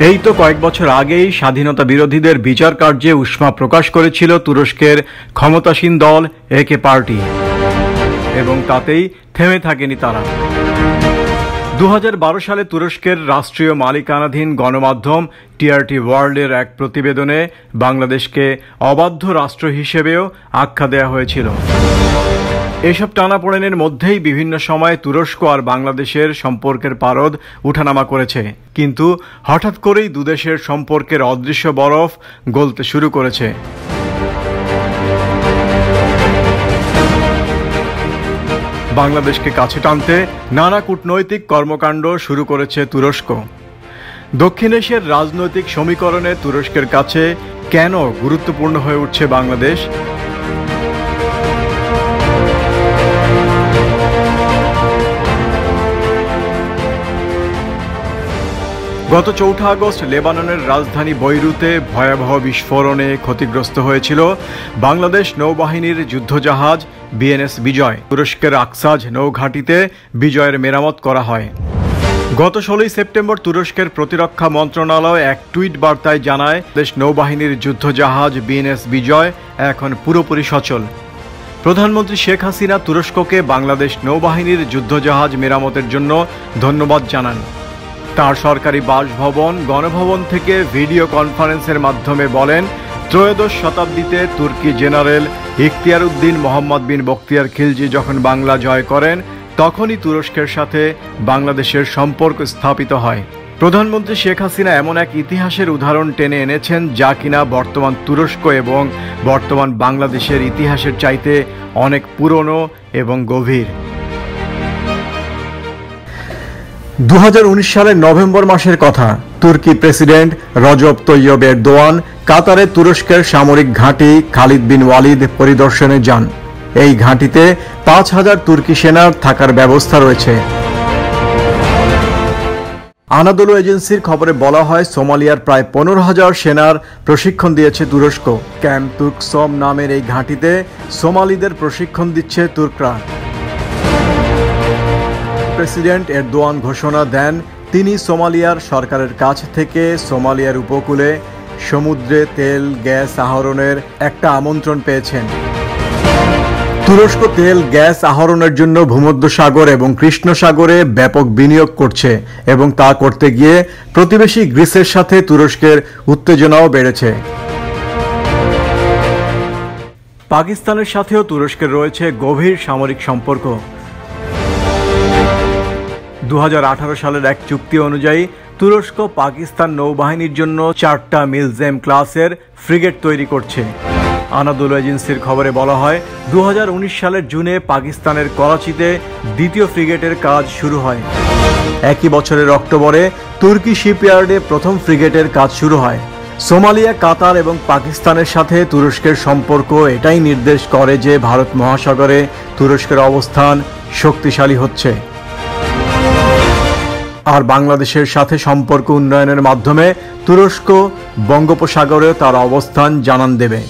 এই তো কয়েক বছর আগেই স্বাধীনতা বিরোধীদের বিচার কার্যে উষ্মা প্রকাশ করেছিল তুরস্কের ক্ষমতাসীন দল একে পার্টি। এবং তাতেই থেমে থাকেনি তারা। দু হাজার বারো সালে তুরস্কের রাষ্ট্রীয় মালিকানাধীন গণমাধ্যম টিআরটি ওয়ার্ল্ডের এক প্রতিবেদনে বাংলাদেশকে অবাধ্য রাষ্ট্র হিসেবেও আখ্যা দেওয়া হয়েছিল। এসব টানাপোড়েনের মধ্যেই বিভিন্ন সময় তুরস্ক আর বাংলাদেশের সম্পর্কের পারদ উঠানামা করেছে। কিন্তু হঠাৎ করেই দুদেশের সম্পর্কের অদৃশ্য বরফ গলতে শুরু করেছে। বাংলাদেশকে কাছে টানতে নানা কূটনৈতিক কর্মকাণ্ড শুরু করেছে তুরস্ক। দক্ষিণ এশিয়ার রাজনৈতিক সমীকরণে তুরস্কের কাছে কেন গুরুত্বপূর্ণ হয়ে উঠছে বাংলাদেশ? গত চৌঠা আগস্ট লেবাননের রাজধানী বৈরুতে ভয়াবহ বিস্ফোরণে ক্ষতিগ্রস্ত হয়েছিল বাংলাদেশ নৌবাহিনীর যুদ্ধজাহাজ বিএনএস বিজয়। তুরস্কের আকসাজ নৌঘাটিতে বিজয়ের মেরামত করা হয়। গত ষোলোই সেপ্টেম্বর তুরস্কের প্রতিরক্ষা মন্ত্রণালয় এক টুইট বার্তায় জানায়, দেশ নৌবাহিনীর যুদ্ধজাহাজ বিএনএস বিজয় এখন পুরোপুরি সচল। প্রধানমন্ত্রী শেখ হাসিনা তুরস্ককে বাংলাদেশ নৌবাহিনীর যুদ্ধজাহাজ মেরামতের জন্য ধন্যবাদ জানান। তার সরকারি বাসভবন, গণভবন থেকে ভিডিও কনফারেন্সের মাধ্যমে বলেন, ত্রয়োদশ শতাব্দীতে তুর্কি জেনারেল ইখতিয়ার উদ্দিন মোহাম্মদ বিন বখতিয়ার খিলজি যখন বাংলা জয় করেন, তখনই তুরস্কের সাথে বাংলাদেশের সম্পর্ক স্থাপিত হয়। প্রধানমন্ত্রী শেখ হাসিনা এমন এক ইতিহাসের উদাহরণ টেনে এনেছেন যা কিনা বর্তমান তুরস্ক এবং বর্তমান বাংলাদেশের ইতিহাসের চাইতে অনেক পুরনো এবং গভীর। দু হাজার উনিশ সালের নভেম্বর মাসের কথা। তুর্কি প্রেসিডেন্ট রজব তৈয়ব এরদোয়ান কাতারে তুরস্কের সামরিক ঘাঁটি খালিদ বিন ওয়ালিদ পরিদর্শনে যান। এই ঘাঁটিতে পাঁচ হাজার তুর্কি সেনার থাকার ব্যবস্থা রয়েছে। আনাদোলো এজেন্সির খবরে বলা হয়, সোমালিয়ার প্রায় পনেরো হাজার সেনার প্রশিক্ষণ দিয়েছে তুরস্ক। ক্যাম্প তুর্কসম নামের এই ঘাঁটিতে সোমালিদের প্রশিক্ষণ দিচ্ছে তুর্করা। প্রেসিডেন্ট এরদোয়ান ঘোষণা দেন, তিনি সোমালিয়ার সরকারের কাছ থেকে সোমালিয়ার উপকূলে সমুদ্রে তেল, গ্যাস আহরণের একটা আমন্ত্রণ পেয়েছেন। তুরস্ক তেল, গ্যাস আহরণের জন্য ভূমধ্য সাগর এবং কৃষ্ণ সাগরে ব্যাপক বিনিয়োগ করছে এবং তা করতে গিয়ে প্রতিবেশী গ্রিসের সাথে তুরস্কের উত্তেজনাও বেড়েছে। পাকিস্তানের সাথেও তুরস্কের রয়েছে গভীর সামরিক সম্পর্ক। দু হাজার আঠারো সালের এক চুক্তি অনুযায়ী তুরস্ক পাকিস্তান নৌবাহিনীর জন্য চারটা মিলজেম ক্লাসের ফ্রিগেট তৈরি করছে। আনাদুল এজেন্সির খবরে বলা হয় দু হাজার উনিশ সালের জুনে পাকিস্তানের করাচিতে দ্বিতীয় ফ্রিগেটের কাজ শুরু হয়। একই বছরের অক্টোবরে তুর্কি শিপইয়ার্ডে প্রথম ফ্রিগেটের কাজ শুরু হয়। সোমালিয়া, কাতার এবং পাকিস্তানের সাথে তুরস্কের সম্পর্ক এটাই নির্দেশ করে যে ভারত মহাসাগরে তুরস্কের অবস্থান শক্তিশালী হচ্ছে। আর বাংলাদেশের সাথে সম্পর্ক উন্নয়নের মাধ্যমে তুরস্ক বঙ্গোপসাগরে তার অবস্থান জানান দেবে।